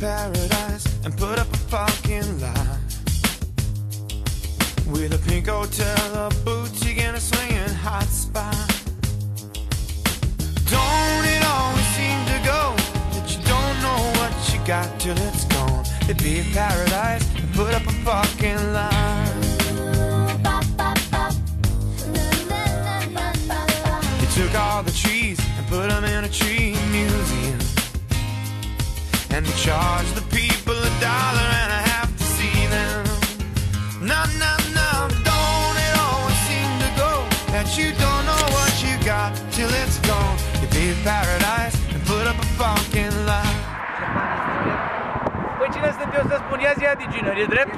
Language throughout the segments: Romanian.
paradise and put up a fucking lie. With a pink hotel, a boutique, and a swinging hot spot. Don't it always seem to go that you don't know what you got till it's gone? It'd be a paradise and put up a fucking lie. They took all the trees and put them in a tree. And they charged the people a dollar and a half to see them. No, no, no, don't it always seem to go that you don't know what you got till it's gone? You be paradise and put up a fucking lie. Păi cine sunt eu să spun? Ia zi Adiginor, e drept?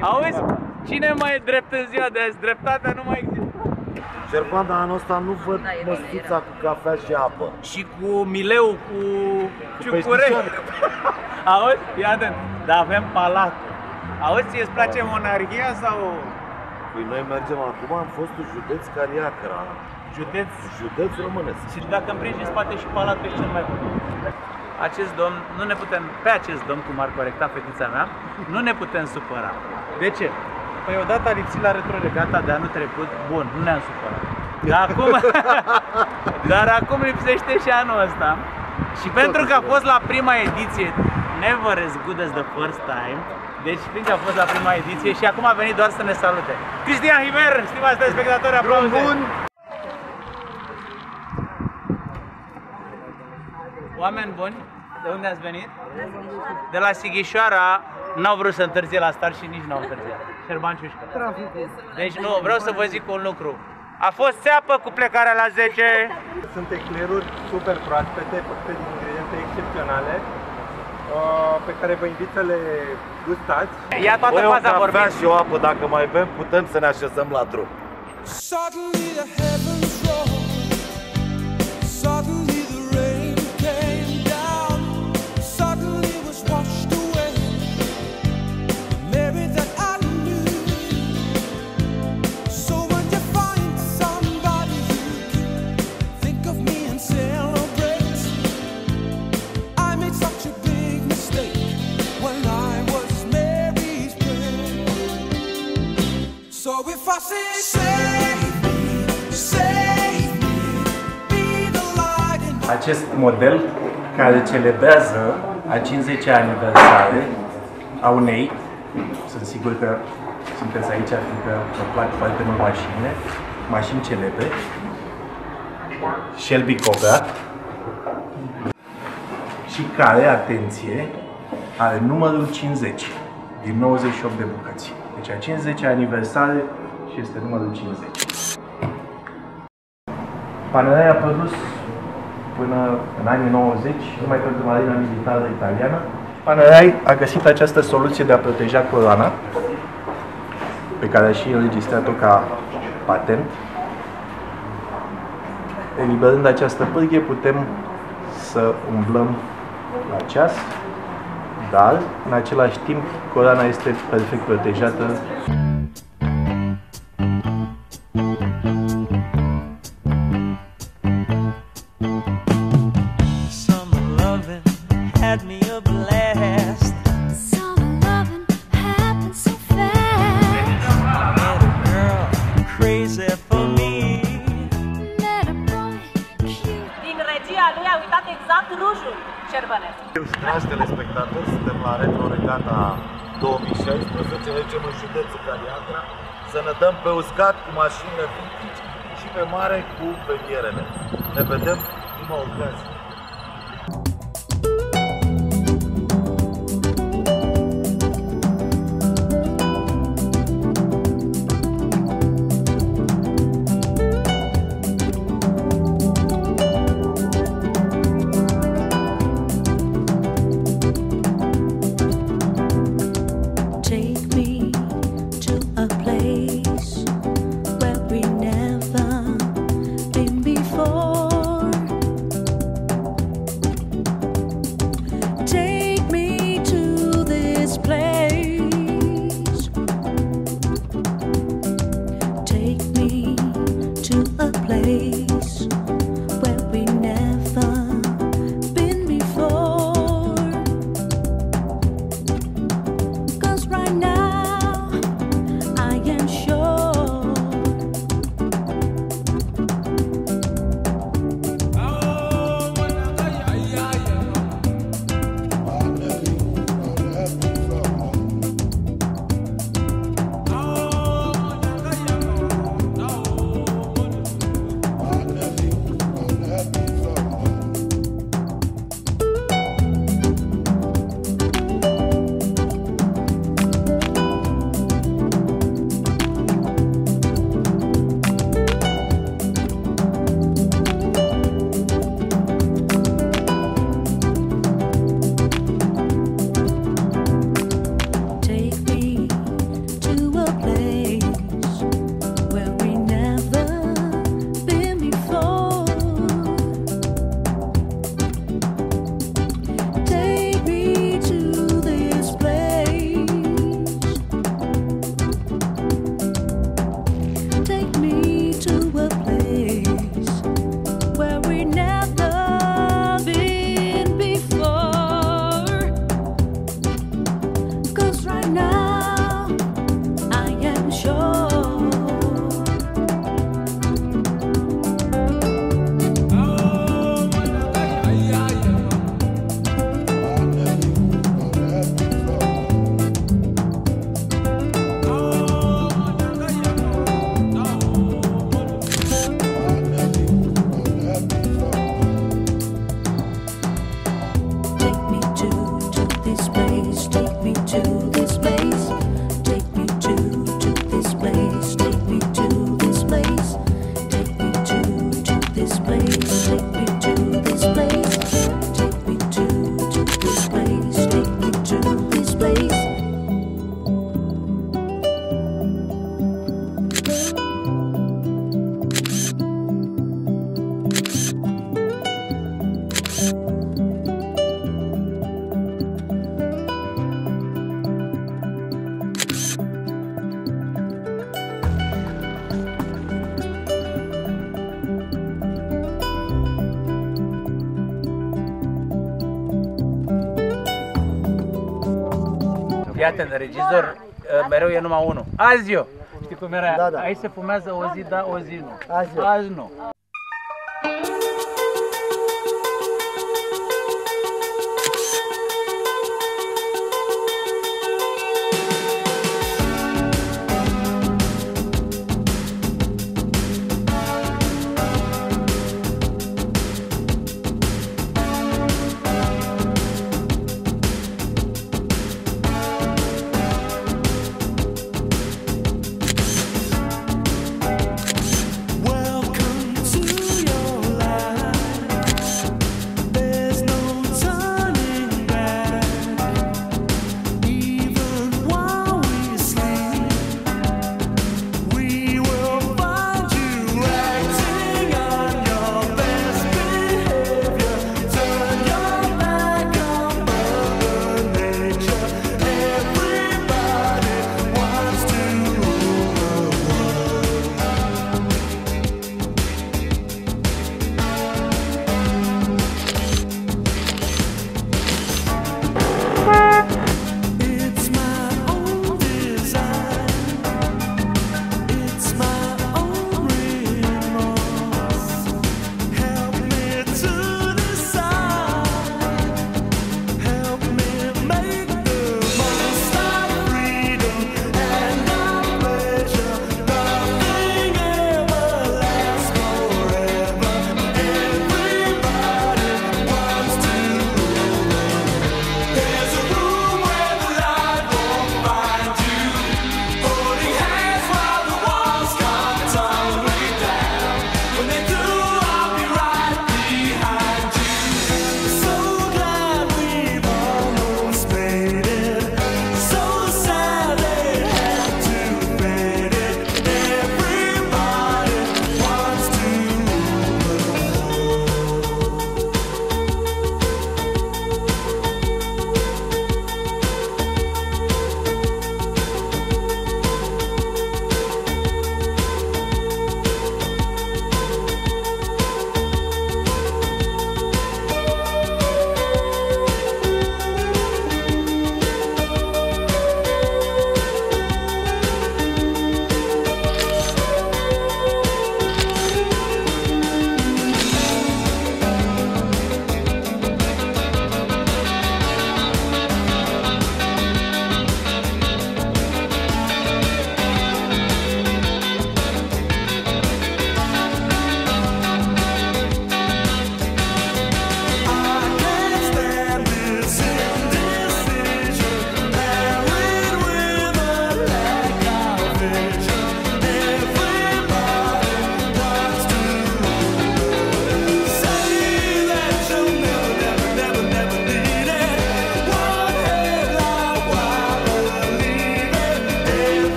Auzi? Cine mai e drept în ziua de azi? Dreptatea nu mai există. Șerban, dar anul ăsta nu văd măstița cu cafea și apă. Și cu mileu, cu ciucure. peștișoare. Auzi? Fii atent. Dar avem palat. Auzi, ție îți place monarhia sau Păi noi mergem acum în fostul județ Cariacra, județ? județ românesc. Și dacă împingi în spate și palatul e cel mai bun. Acest domn, nu ne putem, pe acest domn, cum ar corecta fetița mea, nu ne putem supăra. De ce? Păi odată a lipsit la retrolegata de anul trecut, bun, nu ne-am supărat. Dar acum, dar acum lipsește și anul ăsta. Și pentru că a fost la prima ediție, never as good as the first time, deci fiindcă a fost la prima ediție și acum a venit doar să ne salute. Cristian Himer, stimați telespectatori, aplauze! Bun! Oameni buni, de unde ați venit? De la Sighișoara, n-au vrut să întârzie la start și nici n-au întârziat. Șerban Ciușcă. Deci nu, vreau să vă zic un lucru. A fost țeapă cu plecarea la 10. Sunt ecleruri super proaspete, făcute din ingrediente excepționale, uh, pe care vă invit să le gustați. Ia toată Băi, o faza cafea vorbim. și o apă, dacă mai bem, putem să ne așezăm la drum. Suddenly the heavens rolled. Acest model care celebrează a 50 aniversare a unei, sunt sigur că sunteți aici fiindcă vă plac foarte mult mașinile, mașini celebre, Shelby Cobra și care, atenție, are numărul 50 din 98 de bucăți. Deci a 50 aniversare și este numărul 50. Panelea a produs până în anii 90, numai pentru marina militară italiană. Panerai a găsit această soluție de a proteja coroana, pe care a și înregistrat-o ca patent. Eliberând această pârghie, putem să umblăm la ceas, dar, în același timp, coroana este perfect protejată să ne dăm pe uscat cu mașinile vintage și pe mare cu premierele. Ne vedem prima ocazie. Fii atent, regizor, uh, mereu e numai unul. Azi eu! Știi cum era? Da, da. Aici se fumează o zi, da, o zi nu. Azi eu. Azi nu.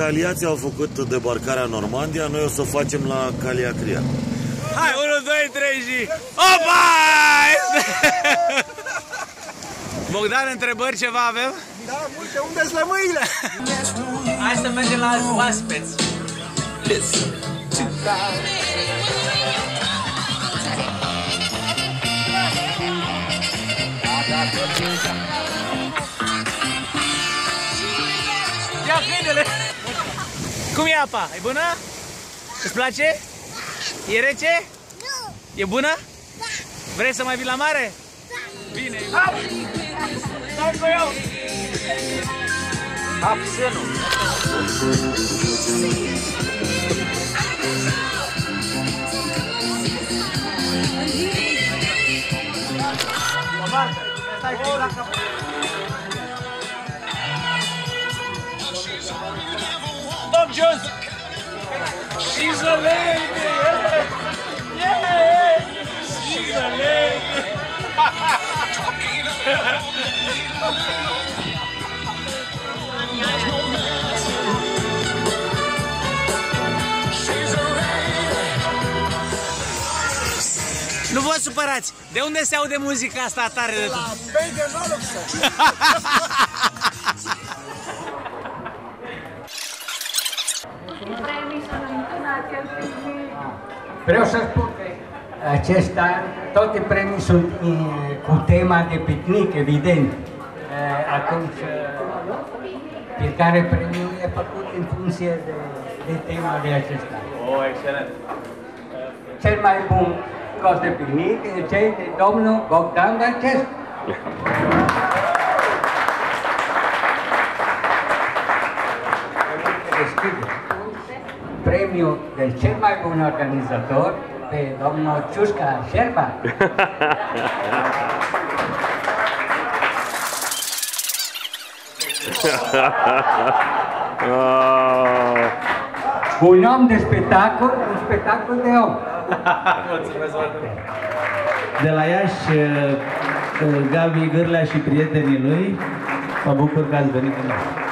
Dacă aliații au făcut debarcarea în Normandia, noi o să o facem la Caliacria. Hai, 1, 2, 3 și... Opa! Bogdan, întrebări ceva avem? Da, multe. Unde sunt lămâile? Hai să mergem la alți oaspeți. Ia câinele! Cum e apa? E bună? Îți place? E rece? Nu! E bună? Da! Vrei să mai vii la mare? Da! Bine! Hai! Hai cu eu! Apsenul! Stop, Jones! She's a lady! Yeah! She's a lady! Nu vă supărați! De unde se aude muzica asta tare de tot? Vreau să spun că acest an toate premii sunt eh, cu tema de picnic, evident. Eh, Atunci eh, fiecare premiu e făcut în funcție de, de tema de acest an. Oh, excelent! Cel mai bun cost de picnic e cel de domnul Bogdan Băncescu. de cel mai bun organizator pe domnul Ciușca Șerba. Un om de spectacol, un spectacol de om. Mulțumesc foarte mult! De la Iași, uh, Gabi Gârlea și prietenii lui, mă bucur că ați venit în noi.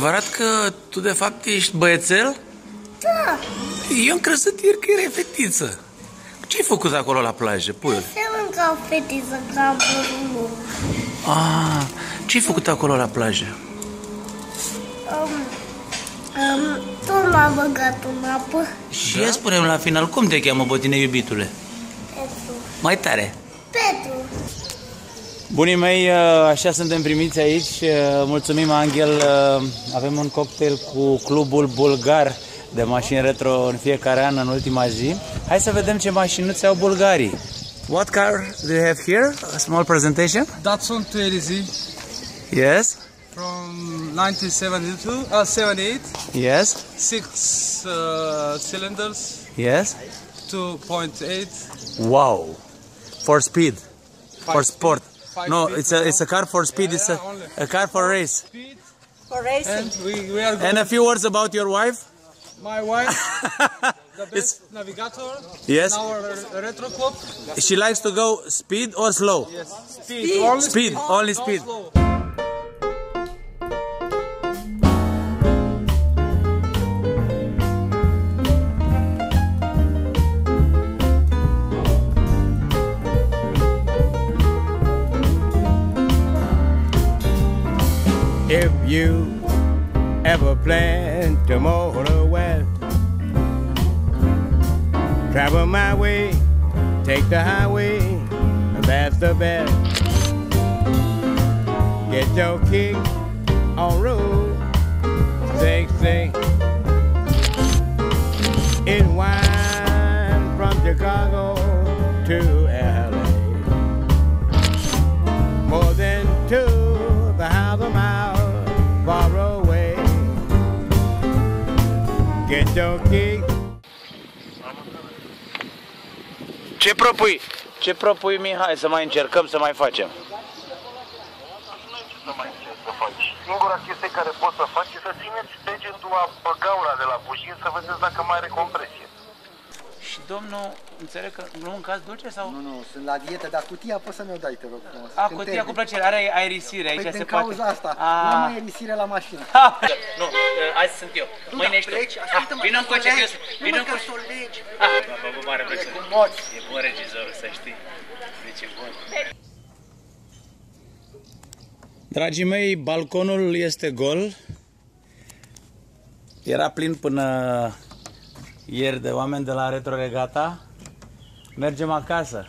Adevărat că tu de fapt ești băiețel? Da, Eu am crezut ieri că erai fetiță. Ce-ai făcut acolo la plajă, puiul? semn ca o fetiță, ca am părul lung. Ah, ce-ai făcut acolo la plajă? Um, um, tot m-a băgat în apă. Și ia spune la final, cum te cheamă pe tine, iubitule? Petru. Mai tare. Petru. Bunii mei, uh, așa suntem primiți aici. Uh, Mulțumim, Angel. Uh, Avem un cocktail cu clubul bulgar de mașini retro în fiecare an, în ultima zi. Hai să vedem ce mașinuțe au bulgarii. What car do you have here? A small presentation? Datsun 280Z Yes, from 1972, uh, 78, yes, six uh, cylinders, yes. 2.8. Wow. For speed. For Five sport. Five No, speed it's a it's a car for speed. It's a, a car for race. Speed. For racing. And we, we are going. And a few words about your wife. My wife, the best navigator Yes. in our retro club. She likes to go speed or slow. Yes, speed. Only Speed, only Not speed. You ever plan to motor west, travel my way, take the highway, that's the best. Get your kick on road 66. It propui? Ce propui, Mihai, să mai încercăm să mai facem? Singura chestie care poți să faci e să țineți degetul pe gaura de la bujie să vedeți dacă mai are compresie. Și domnul, înțeleg că nu mâncați dulce sau? Nu, nu, sunt la dietă, dar cutia poți să mi-o dai, te rog frumos. A, Când cutia termin. cu plăcere, are aerisire, aici Păi se din poate. cauza asta, A. n-am mai aerisire la mașină. Nu, azi sunt eu. Mâine ești tu. Ah, Vino încoace, că eu sunt. Vino încoace. să o legi. Ah, mă făcut mare plăcere. Cu moți. E bun regizorul, să știi. Deci e bun. Dragii mei, balconul este gol. Era plin până ieri de oameni de la Retro Regata. Mergem acasă.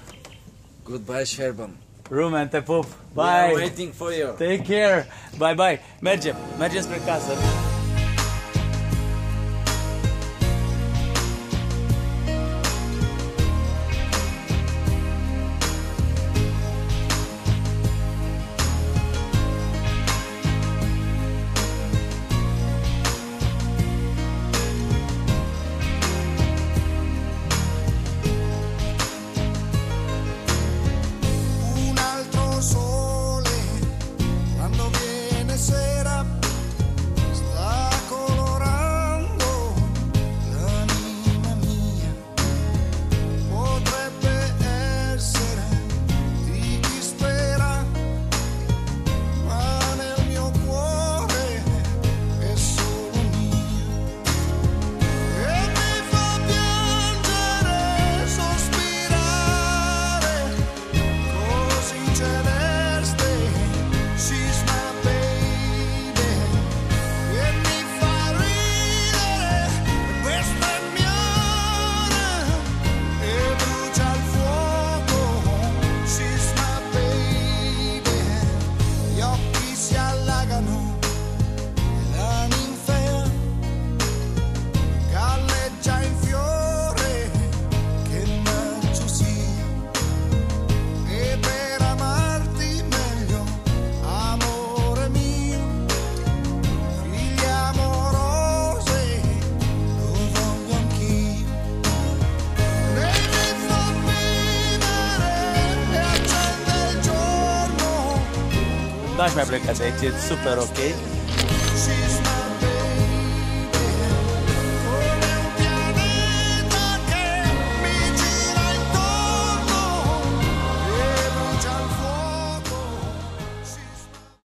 Goodbye, Sherban. Rumen, te pup. We are Bye. waiting for you. Take care. Bye bye. Mergem. Mergem spre casă. brincadeira, super ok.